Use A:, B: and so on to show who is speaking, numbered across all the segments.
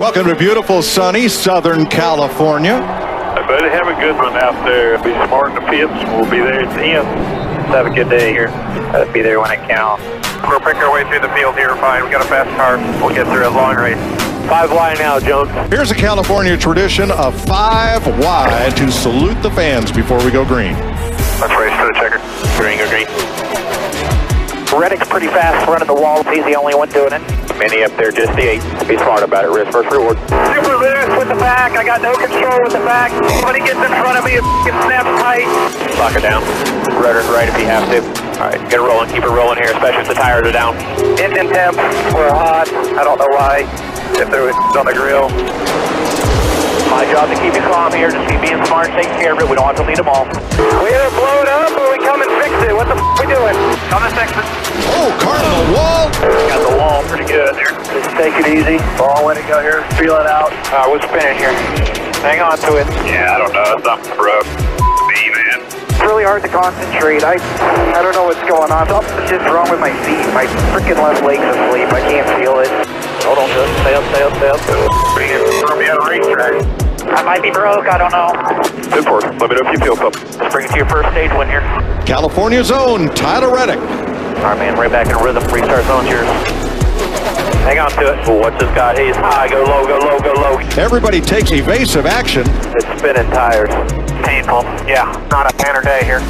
A: Welcome to beautiful, sunny Southern California.
B: I better have a good one out there. Be smart in the pits. We'll be there at the end.
C: Have a good day here. I'll be there when it counts.
B: We'll pick our way through the field here fine. We got a fast car. We'll get through a long race.
C: Five wide now, Jones.
A: Here's a California tradition of five wide to salute the fans before we go green.
B: Let's race to the checker.
C: Green or green. Reddick's pretty fast running the wall. He's the only one doing it. Many up there, just the eight. Be smart about it. Risk first reward.
B: Super loose with the back. I got no control with the back. Somebody gets in front of me, it snaps tight.
C: Lock it down. Rudder's right if you have to. All right, get it rolling. Keep it rolling here, especially if the tires are down.
B: Engine temps were hot. I don't know why. If there was on the grill.
C: My job to keep you calm here. Just keep being smart, taking care of it. We don't have to lead them all.
B: We either blow it up or we come and fix it. What the f we doing? Come and fix it.
A: Oh, car on the wall.
B: Got the wall pretty good there. Just take it easy. Ball way to go here. Feel it out.
C: Uh, we're spinning here. Hang on to it.
B: Yeah, I don't know. Something broke. Me, man.
C: It's really hard to concentrate. I I don't know what's going on. Something's just wrong with my feet. My freaking left leg's asleep. I can't feel it. Hold on, just stay up, stay up, stay up.
B: Bring it from me on a racetrack.
C: I might be broke. I don't know.
B: Good for it. Let me know if you feel something.
C: Let's bring it to your first stage win here.
A: California zone, Tyler Reddick.
C: All right, man. Right back in rhythm. Restart zone's yours. Hang on to it. Well, what's this guy? He's high. Go low. Go low. Go low.
A: Everybody takes evasive action.
C: It's spinning tires.
B: Painful. Yeah, not a banner day here.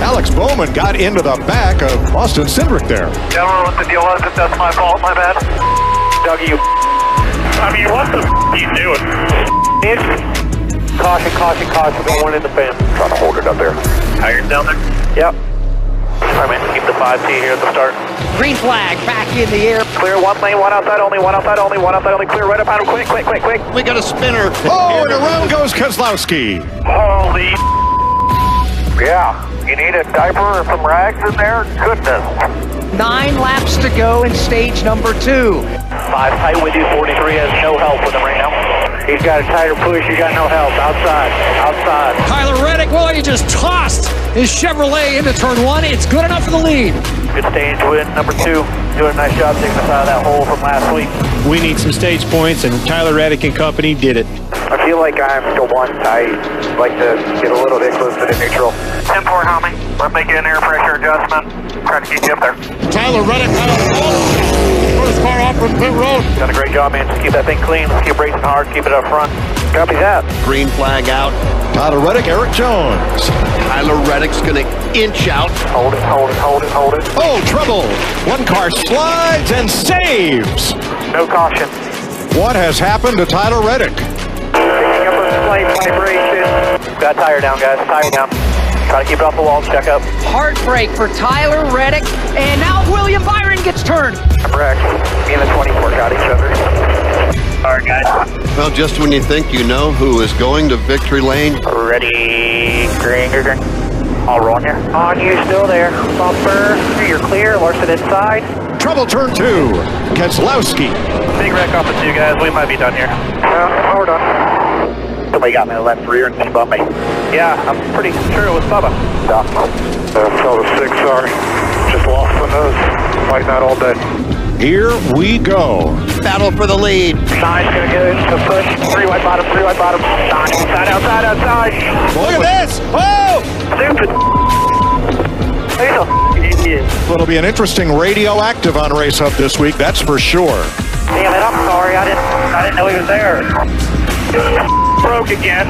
A: Alex Bowman got into the back of Austin Cindric there.
B: I don't know what the deal was. If that's my fault, my bad.
C: Dougie, you.
B: I mean, what the f you doing?
C: Caution, caution, caution. Got one in the fan.
B: Trying to hold it up there. Tires down there?
C: Yep. All right, man. Keep the 5T here at the start.
D: Green flag back in the air.
C: Clear one lane, one outside only, one outside only, one outside only. Clear right up out of quick, quick, quick, quick.
D: We got a spinner.
A: Oh, and around goes Keselowski.
B: Holy Yeah. You need a diaper or some rags in there? Goodness.
D: Nine laps to go in stage number two.
C: Five tight with you. 43 has no help with him right now. He's got a tighter push. He's got no help. Outside, outside.
D: Tyler Reddick, well, he just tossed his Chevrolet into turn one. It's good enough for the lead.
C: Good stage win. Number two. Doing a nice job taking us out of that hole from last week.
E: We need some stage points, and Tyler Reddick and company did it.
C: I feel like I'm still one tight. Like to get a little bit closer to neutral.
B: 10 4 helmet. We're making an air pressure adjustment. Trying to keep you up there.
A: Tyler Reddick First car off from pit road.
C: Done a great job, man. Just keep that thing clean. Let's keep racing hard. Keep it up front. Copy that.
F: Green flag out.
A: Tyler Reddick, Erik Jones.
F: Tyler Reddick's going to inch out.
C: Hold it, hold it, hold it, hold it.
A: Oh, trouble. One car slides and saves.
C: No caution.
A: What has happened to Tyler Reddick?
C: Picking up a slight vibration. Got tire down, guys. Tire down. Try to keep it off the wall. Check up.
D: Heartbreak for Tyler Reddick. And now William Byron gets turned.
C: Correct. Me and the 24 got each other. All right, guys.
F: Well, just when you think you know who is going to victory lane,
C: Ready. Green, green, green. All rolling here. On you, still there. Bumper. You're clear. Larson inside.
A: Trouble turn two. Keselowski.
B: Big wreck off the two guys. We might be done here.
C: Uh, yeah, we're on. Somebody got me in the left rear and they bumped me.
B: Yeah, I'm pretty sure it was Bubba.
C: Stop.
B: Uh, fell to six, sorry. Just lost my nose. Fighting out all day.
A: Here we go.
F: battle for the lead.
C: Nine's gonna get into push. Three wide bottom, three wide bottom. Nine outside, outside, outside.
A: Look at this. Oh!
C: Stupid. He's a idiot.
A: It'll be an interesting radioactive on Race Hub this week, that's for sure.
C: Damn it, I'm sorry. I didn't I didn't know he was there.
B: Broke again.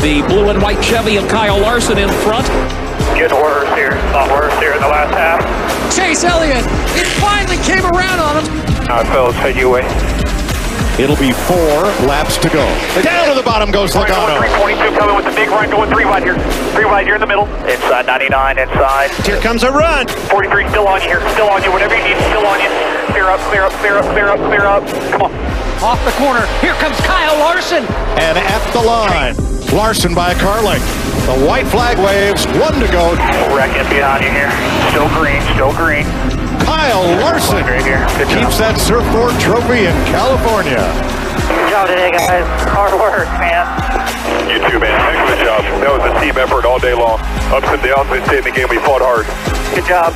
G: The blue and white Chevy of Kyle Larson in front.
B: Getting worse here. Not worse here in the last half.
D: Chase Elliott, it finally came around on him.
B: All right, fellas, head you away.
A: It'll be four laps to go. Down to the bottom goes
B: Right, going
A: Logano.
B: 322 coming with the big run, going three wide here. Three wide here in the middle.
C: Inside uh, 99, inside.
E: Here comes a run.
B: 43 still on you here. Still on you. Whatever you need, still on you. Clear up, clear up, clear up, clear up, clear up. Come on.
D: Off the corner. Here comes Kyle Larson.
A: And at the line, Larson by a car length. The white flag waves, one to go.
B: Wrecking behind you here. Still green, still green.
A: Kyle Larson
B: Right here. Good job.
A: keeps that surfboard trophy in California.
C: Good job today, guys. Hard work, man.
B: You too, man. Excellent job. That was a team effort all day long. Ups and downs, we stayed in the game. We fought hard.
C: Good job.